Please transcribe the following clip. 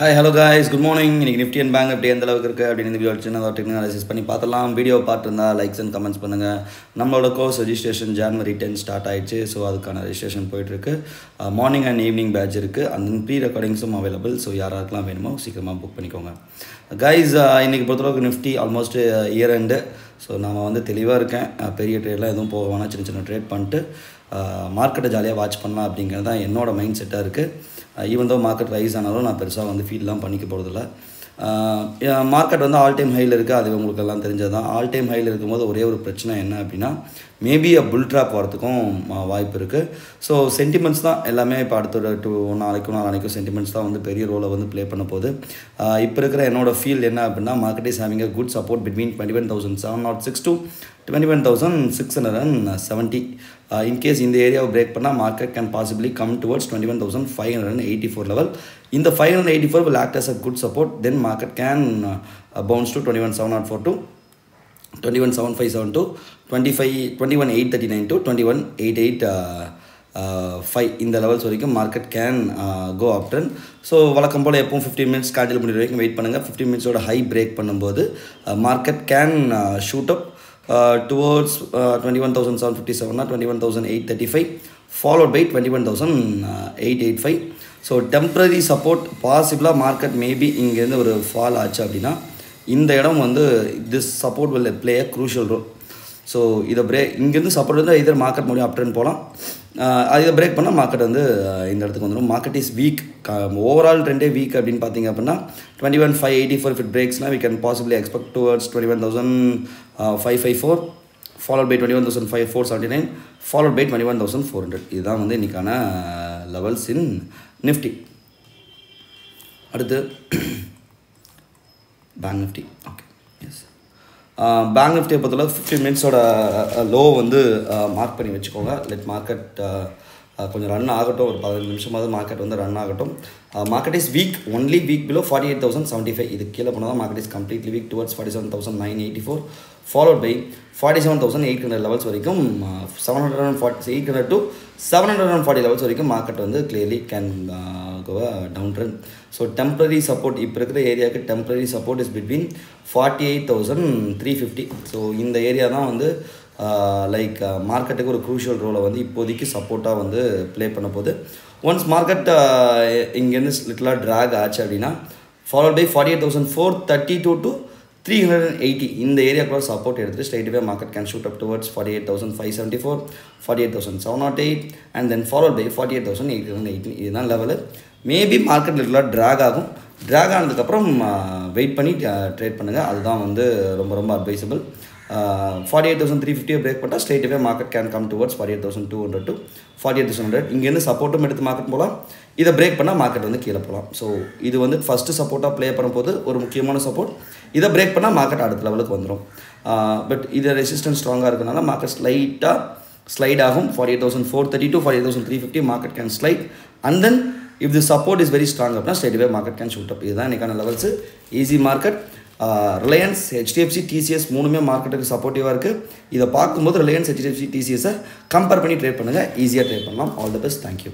Hi hello guys good morning இன்னைக்கு Nifty and bank எப்படி எந்த அளவுக்கு இருக்குது அப்படின்னு இந்த வீடியோ சின்னதாக டெக்னிக் அனாலிசிஸ் பண்ணி பார்த்துலாம் வீடியோ பார்த்துருந்தா லைக்ஸ் அண்ட் கமெண்ட்ஸ் பண்ணுங்கள் நம்மளோட course registration January ten start ஆயிடுச்சு. ஸோ அதுக்கான ரெஜிஸ்ட்ரேஷன் போயிட்டுருக்கு. மார்னிங் அண்ட் ஈவினிங் பேட்ச் இருக்குது அந்த ப்ரீ ரெக்கார்டிங்ஸும் அவைலபிள் ஸோ யாராருக்கெலாம் வேணுமோ சீக்கிரமாக புக் பண்ணிக்கோங்க. கைஸ் இன்றைக்கி பொறுத்தளவுக்கு Nifty almost year end so நான் வந்து தெளிவாக இருக்கேன். பெரிய ட்ரேட்லாம் எதுவும் போக வேணாம் சின்ன சின்ன ட்ரேட் பண்ணிட்டு மார்க்கெட்டை ஜாலியாக வாட்ச் பண்ணலாம் அப்படிங்கிறது தான் என்னோட மைண்ட் செட்டாக இருக்குது ஈவன் தோ மார்க்கெட் ரைஸ் ஆனாலும் நான் பெருசாக வந்து ஃபீல்லாம் பண்ணிக்க போகிறதில்ல மார்க்கெட் uh, வந்து ஆல் டைம் ஹையில் இருக்குது அது உங்களுக்கு எல்லாம் தெரிஞ்சது தான் ஆல் டைம் ஹையில் இருக்கும்போது ஒரே ஒரு பிரச்சனை என்ன அப்படின்னா மேபி அ புல் ட்ராப் வரதுக்கும் வாய்ப்பு இருக்குது ஸோ சென்டிமெண்ட்ஸ் தான் எல்லாமே இப்போ அடுத்த டூ நாளைக்கும் நாளைக்கும் சென்டிமெண்ட்ஸ் தான் வந்து பெரிய ரோலை வந்து ப்ளே பண்ண போகுது. இப்போ இருக்கிற என்னோட ஃபீல் என்ன அப்படின்னா market is having a good support between twenty one thousand seven nought six to twenty one thousand six hundred and seventy in case இந்த ஏரியாவை பிரேக் பண்ணால் market can possibly come towards twenty one thousand five hundred and eighty four level இந்த five hundred eighty four will act as a good support then market can bounce to twenty one seven nought four to twenty one seven five seven to twenty five twenty one eight thirty nine to twenty one eight eight five இந்த levels வரைக்கும் market can go up then so வழக்கம் போல் எப்பவும் fifteen minutes candle முடிவு வரைக்கும் wait பண்ணுங்கள் fifteen மினிட்ஸோட high break பண்ணும்போது market can shoot up towards twenty one thousand seven fifty Sevana twenty one thousand eight thirty five followed by twenty one thousand eight eight five so temporary support பாசிபிளாக market maybe இங்கேருந்து ஒரு fall ஆச்சு அப்படின்னா இந்த இடம் வந்து this support will play a crucial role so இதை break இங்கேருந்து support வந்து இதர் மார்க்கெட் மூலியம் அப் போகலாம். இதை பிரேக் பண்ணால் மார்க்கெட் வந்து இந்த இடத்துக்கு வந்துடும் மார்க்கெட் இஸ் வீக் ஓவரால் ட்ரெண்டே வீக் அப்படின்னு பார்த்தீங்க அப்படின்னா twenty one five eighty four fit பிரேக்ஸ்னால் we can possibly expect towards twenty one thousand five five four followed by twenty one thousand five four seventy nine followed by twenty one thousand four hundred இதுதான் வந்து இன்றைக்கான levels in Nifty அடுத்து bank Nifty okay yes bank நிஃப்டியை பொறுத்தளவு fifteen மினிட்ஸோட low வந்து mark பண்ணி வச்சுக்கோங்க. லெட் மார்க்கெட் கொஞ்சம் ரன் ஆகட்டும் ஒரு பதினஞ்சு நிமிஷமாவது மார்க்கெட் வந்து ரன் ஆகட்டும். Market is weak only weak below forty eight thousand seventy five இது கீழே போனால் தான் market is completely weak towards forty seven thousand nine eighty four followed by forty seven thousand eight hundred levels வரைக்கும் seven hundred and forty eight hundred to seven hundred and forty levels வரைக்கும் market வந்து clearly can go down trend so temporary support இப்போ இருக்கிற ஏரியாவுக்கு temporary support is between forty eight thousand three fifty so இந்த area தான் வந்து like மார்க்கெட்டுக்கு ஒரு க்ரூஷியல் ரோலை வந்து இப்போதைக்கு சப்போர்ட்டாக வந்து ப்ளே பண்ண போகுது. ஒன்ஸ் மார்க்கெட் இங்கேருந்து லிட்டலாக ட்ராக் ஆச்சு அப்படின்னா followed by forty eight thousand four thirty two to three hundred and eighty இந்த ஏரியாக்குள்ள சப்போர்ட் எடுத்துட்டு straightway market can shoot up towards forty eight thousand five seventy four forty eight thousand seven nought eight and then followed by forty eight thousand eight hundred eighty இதுதான் level maybe market லிட்டலாக drag ஆகும். Drag ஆனதுக்கப்புறம் wait பண்ணி trade பண்ணுங்கள் அதுதான் வந்து ரொம்ப ரொம்ப advisable forty eight thousand three ஃபிஃப்டியை break பண்ணால் straightway market can come towards forty eight thousand two hundred to forty eight thousand hundred இங்கேருந்து சப்போர்ட்டும் எடுத்து மார்க்கெட் போகலாம். இதை பிரேக் பண்ணால் மார்க்கெட் வந்து கீழே போகலாம். ஸோ இது வந்து ஃபஸ்ட்டு சப்போர்ட்டாக ப்ளே பண்ணும்போது ஒரு முக்கியமான சப்போர்ட் இதை பிரேக் பண்ணால் மார்க்கெட் அடுத்த லெவலுக்கு வந்துடும் பட் இது ரெசிஸ்டன்ஸ் ஸ்ட்ராங்காக இருக்கனால மார்க்கெட் ஸ்லைட்டாக ஸ்லைட் ஆகும். Forty eight thousand four thirty to forty thousand three fifty market can slide and then if the support is very strong அப்படின்னா straightaway market can shoot up இதுதான் எனக்கான levels easy market Reliance HDFC TCS மூணுமே மார்க்கெட்டுக்கு சப்போர்ட்டிவாக இருக்குது இதை பார்க்கும்போது Reliance HDFC டிசிஎஸை கம்பேர் பண்ணி ட்ரேட் பண்ணுங்கள் ஈஸியாக ட்ரேட் பண்ணலாம். All the best thank you